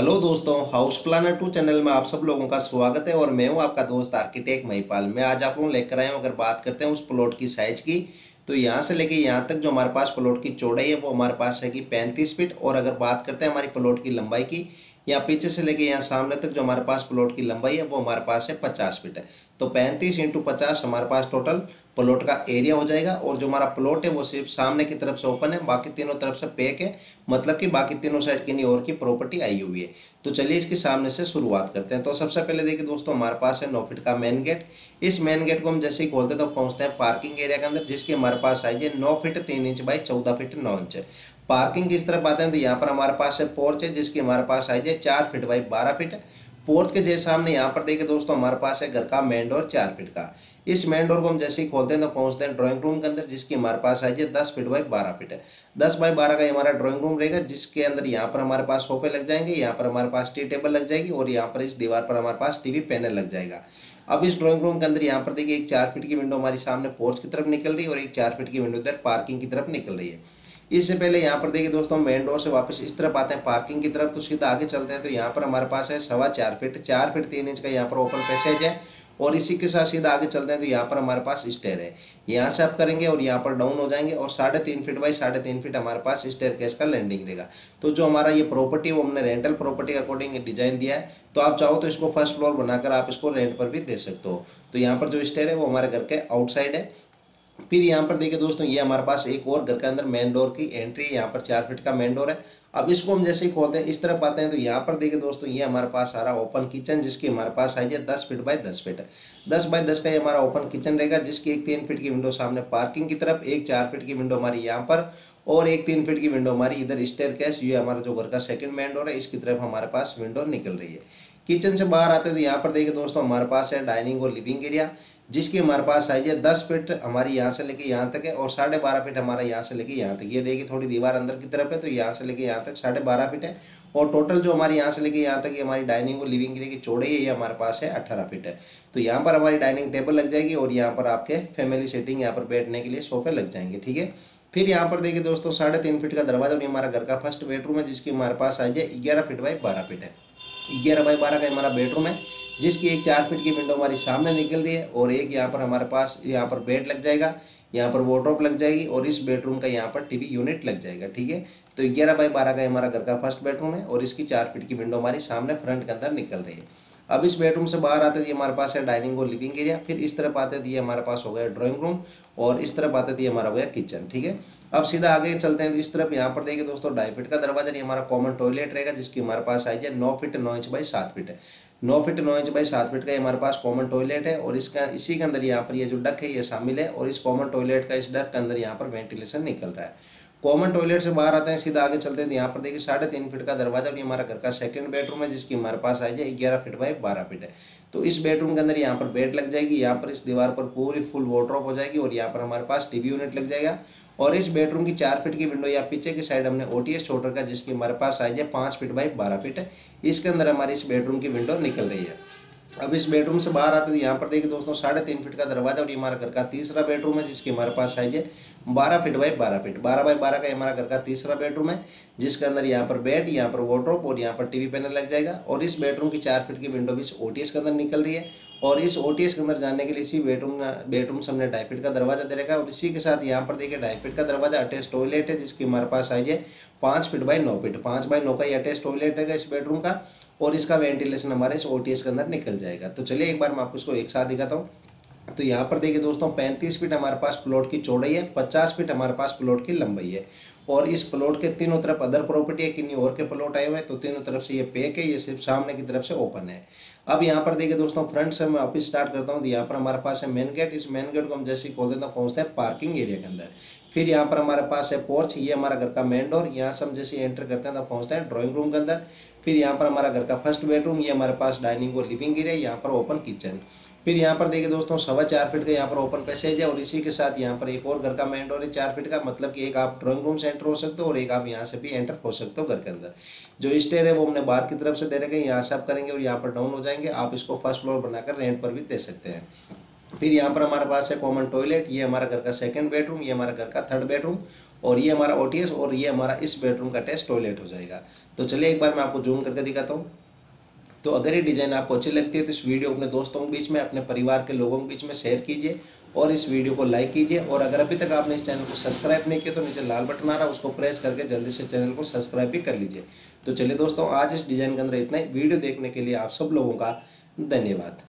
Hello दोस्तों, house planner to channel में आप सब लोगों का स्वागत है और मैं हूँ आपका दोस्त आर्किटेक्ट महिपाल। मैं आज आप लोग लेकर आया हूँ, अगर बात करते हैं उस प्लॉट की साइज़ की तो यहाँ से लेके यहाँ तक जो हमारे पास प्लॉट की चौड़ाई है, वो हमारे पास है कि पैंतीस फिट और अगर बात करते हैं हमारी प्लॉट की लंबाई की, या पीछे से लेके यहाँ सामने तक जो हमारे पास प्लॉट की लंबाई है, वो हमारे पास है पचास फिट। है तो पैंतीस इंटू पचास हमारे पास टोटल प्लॉट का एरिया हो जाएगा और जो हमारा प्लॉट है वो सिर्फ़ सामने की तरफ़ से ओपन है, बाकी तीनों तरफ़ से पैक है मतलब कि बाकी तीनों साइड की नहीं, और की प्रॉपर्टी आई हुई है। तो चलिए इसके सामने से शुरुआत करते हैं। तो सबसे पहले देखिए दोस्तों, हमारे पास है नौ फीट का मेन गेट इस मेन गेट को हम जैसे ही खोलते तो पहुँचते हैं पार्किंग एरिया के अंदर, जिसकी हमारे पास आई है नौ फीट तीन इंच बाई चौदह फीट नौ इंच पार्किंग की इस तरफ़ आते हैं? तो यहाँ पर हमारे पास है पोर्च है, जिसकी हमारे पास आई है चार फीट बाई बारह फीट पोर्च के जैसे सामने यहाँ पर देखिए दोस्तों, हमारे पास है घर का मेन डोर चार फीट का। इस मेन डोर को हम जैसे ही खोलते हैं तो पहुँचते हैं ड्राइंग रूम के अंदर, जिसकी हमारे पास आई है दस फीट बाई बारह फीट है। दस बाई बारह का हमारा ड्राइंग रूम रहेगा, जिसके अंदर यहाँ पर हमारे पास सोफे लग जाएँगे, यहाँ पर हमारे पास टी टेबल लग जाएगी और यहाँ पर इस दीवार पर हमारे पास टीवी पैनल लग जाएगा। अब इस ड्राइंग रूम के अंदर यहाँ पर देखिए एक चार फीट की विंडो हमारे सामने पोर्च की तरफ़ निकल रही है और एक चार फीट की विंडो इधर पार्किंग की तरफ़ निकल रही है। इससे पहले यहाँ पर देखिए दोस्तों मेन डोर से वापस इस तरफ़ आते हैं। पार्किंग की तरफ़ तो सीधा आगे चलते हैं तो यहाँ पर हमारे पास है सवा चार फीट चार फीट तीन इंच का यहाँ पर ओपन पैसेज है और इसी के साथ सीधा आगे चलते हैं तो यहाँ पर हमारे पास स्टेयर है। यहाँ से आप करेंगे और यहाँ पर डाउन हो जाएँगे और साढ़े तीन फीट बाई साढ़े तीन फीट हमारे पास स्टेयर केस का लैंडिंग रहेगा। तो जो हमारा ये प्रॉपर्टी वो हमने रेंटल प्रॉपर्टी के अकॉर्डिंग डिज़ाइन दिया है। तो आप चाहो तो इसको फ़र्स्ट फ्लोर बनाकर आप इसको रेंट पर भी दे सकते हो। तो यहाँ पर जो स्टेयर है, वो हमारे घर के आउटसाइड है। फिर यहाँ पर देखिए दोस्तों, ये हमारे पास एक और घर के अंदर मेन डोर की एंट्री है, यहाँ पर चार फीट का मेन डोर है। अब इसको हम जैसे ही खोलते हैं, इस तरफ़ आते हैं तो यहाँ पर देखिए दोस्तों, ये हमारे पास आ रहा ओपन किचन जिसकी हमारे पास आई है दस फीट बाय दस फीट दस बाय दस का ये हमारा ओपन किचन रहेगा, जिसकी एक तीन फीट की विंडो सामने पार्किंग की तरफ़, एक चार फीट की विंडो हमारी यहाँ पर, और एक तीन फीट की विंडो हमारी इधर स्टेयर कैश ये हमारा जो घर का सेकंड मेन डोर है, इसकी तरफ़ हमारे पास विंडो निकल रही है। किचन से बाहर आते हैं तो यहाँ पर देखिए दोस्तों, हमारे पास है डाइनिंग और लिविंग एरिया जिसकी हमारे पास साइज़ है, दस फीट हमारी यहाँ से लेके यहाँ तक है और साढ़े बारह फीट हमारा यहाँ से लेके यहाँ तक ये देखिए, थोड़ी दीवार अंदर की तरफ़ है तो यहाँ से लेके यहाँ तक साढ़े बारह फीट है। और टोटल जो हमारी यहाँ से लेके यहाँ तक हमारी डाइनिंग और लिविंग की चौड़ाई है, ये हमारे पास है अट्ठारह फीट है। तो यहाँ पर हमारी डाइनिंग टेबल लग जाएगी और यहाँ पर आपके फैमिली सेटिंग यहाँ पर बैठने के लिए सोफे लग जाएँगे, ठीक है? फिर यहाँ पर देखिए दोस्तों, साढ़े तीन फीट का दरवाज़ा और हमारा घर का फ़र्स्ट बेडरूम है, जिसकी हमारे पास साइज़ है ग्यारह फीट बाई बारह फीट है। ग्यारह बाई बारह का हमारा बेडरूम है। जिसकी एक चार फीट की विंडो हमारी सामने निकल रही है और एक यहाँ पर हमारे पास यहाँ पर बेड लग जाएगा, यहाँ पर वोड्रॉप लग जाएगी और इस बेडरूम का यहाँ पर टीवी यूनिट लग जाएगा, ठीक है? तो ग्यारह बाई बारह का हमारा घर का फ़र्स्ट बेडरूम है और इसकी चार फीट की विंडो हमारी सामने फ्रंट के अंदर निकल रही है। अब इस बेडरूम से बाहर आते थे हमारे पास है डाइनिंग और लिविंग एरिया फिर इस तरफ़ आते थे हमारे पास हो गया ड्राइंग रूम और इस तरफ़ आते थे हमारा हो गया किचन ठीक है? अब सीधा आगे चलते हैं तो इस तरफ़ यहाँ पर देखिए दोस्तों, ढाई फीट का दरवाज़ा नहीं, हमारा कॉमन टॉयलेट रहेगा जिसकी हमारे पास साइज़ है नौ फीट नौ इंच बाई सात फीट है। नौ फीट नौ इंच बाई सात फीट का हमारे पास कॉमन टॉयलेट है और इसका, इसी के अंदर यहाँ पर ये जो डक है, ये शामिल है और इस कॉमन टॉयलेट का इस डक के अंदर यहाँ पर वेंटिलेशन निकल रहा है। कॉमन टॉयलेट से बाहर आते हैं, सीधा आगे चलते हैं यहाँ पर देखिए साढ़े तीन फीट का दरवाज़ा भी हमारा घर का सेकंड बेडरूम है, जिसकी हमारे पास आई जाए ग्यारह फीट बाई बारह फीट है। तो इस बेडरूम के अंदर यहाँ पर बेड लग जाएगी, यहाँ पर इस दीवार पर पूरी फुल वॉड्रॉप हो जाएगी और यहाँ पर हमारे पास टीवी यूनिट लग जाएगा। और इस बेडरूम की चार फीट की विंडो या पीछे की साइड हमने ओ टी एस छोड़ रखा जिसकी हमारे पास साइज़ है पाँच फीट बाई बारह फीट है। इसके अंदर हमारी इस बेडरूम की विंडो निकल रही है। अब इस बेडरूम से बाहर आते यहाँ पर देखिए दोस्तों, साढ़े तीन फीट का दरवाज़ा और ये हमारा घर का तीसरा बेडरूम है जिसकी हमारे पास साइज़ है बारह फीट बाई बारह फीट बारह बाई बारह का हमारा घर का तीसरा बेडरूम है, जिसके अंदर यहाँ पर बेड यहाँ पर वोड्रोप और यहाँ पर टीवी पैनल लग जाएगा। और इस बेडरूम की चार फीट की विंडो भी इस ओटीएस के अंदर निकल रही है। और इस ओटीएस के अंदर जाने के लिए इसी बेडरूम बेडरूम से हमने डाइफिट का दरवाज़ा दे रखा है और इसी के साथ यहाँ पर देखिए डाइफिट का दरवाज़ा अटैच टॉयलेट है, जिसकी हमारे पास साइज़ है पाँच फिट बाई नौ फिट पाँच बाई नौ का ही अटैच टॉयलेट है इस बेडरूम का और इसका वेंटिलेशन हमारे इस ओटीएस के अंदर निकल जाएगा। तो चलिए एक बार मैं आपको इसको एक साथ दिखाता हूँ। तो यहाँ पर देखिए दोस्तों, पैंतीस फीट हमारे पास प्लॉट की चौड़ाई है, पचास फीट हमारे पास प्लॉट की लंबाई है। और इस प्लॉट के तीनों तरफ़ अदर प्रॉपर्टी है, किन्हीं और के प्लॉट आए हुए हैं तो तीनों तरफ़ से ये पैक है, ये सिर्फ़ सामने की तरफ़ से ओपन है। अब यहाँ पर देखिए दोस्तों फ्रंट से मैं ऑफ़िस स्टार्ट करता हूँ तो यहाँ पर हमारे पास है मेन गेट इस मेन गेट को हम जैसे ही खोल देते हैं, पहुँचते हैं पार्किंग एरिया के अंदर। फिर यहाँ पर हमारे पास है पोर्च ये हमारा घर का मेन डोर यहाँ से हम जैसे एंटर करते हैं तो पहुँचते हैं ड्राइंग रूम के अंदर। फिर यहाँ पर हमारा घर का फ़र्स्ट बेडरूम ये हमारे पास डाइनिंग और लिविंग एरिया यहाँ पर ओपन किचन फिर यहाँ पर देखिए दोस्तों, सवा चार फीट का यहाँ पर ओपन पैसेज है और इसी के साथ यहाँ पर एक और घर का मेन डोर है चार फीट का मतलब कि एक आप ड्राइंग रूम से एंटर हो सकते हो और एक आप यहाँ से भी एंटर हो सकते हो घर के अंदर। जो स्टेयर है वो हमने बाहर की तरफ़ से दे रखे यहाँ से आप करेंगे और यहाँ पर डाउन हो जाएँगे, आप इसको फ़र्स्ट फ्लोर बनाकर रेंट पर भी दे सकते हैं। फिर यहाँ पर हमारे पास है कॉमन टॉयलेट ये हमारा घर का सेकंड बेडरूम ये हमारा घर का थर्ड बेडरूम और ये हमारा ओटीएस और ये हमारा इस बेडरूम का टेस्ट टॉयलेट हो जाएगा। तो चलिए एक बार मैं आपको जूम करके दिखाता हूँ। तो अगर ये डिज़ाइन आपको अच्छी लगती है तो इस वीडियो अपने दोस्तों के बीच में, अपने परिवार के लोगों के बीच में शेयर कीजिए और इस वीडियो को लाइक कीजिए। और अगर अभी तक आपने इस चैनल को सब्सक्राइब नहीं किया तो नीचे लाल बटन आ रहा है, उसको प्रेस करके जल्दी से चैनल को सब्सक्राइब भी कर लीजिए। तो चलिए दोस्तों, आज इस डिज़ाइन के अंदर इतना ही। वीडियो देखने के लिए आप सब लोगों का धन्यवाद।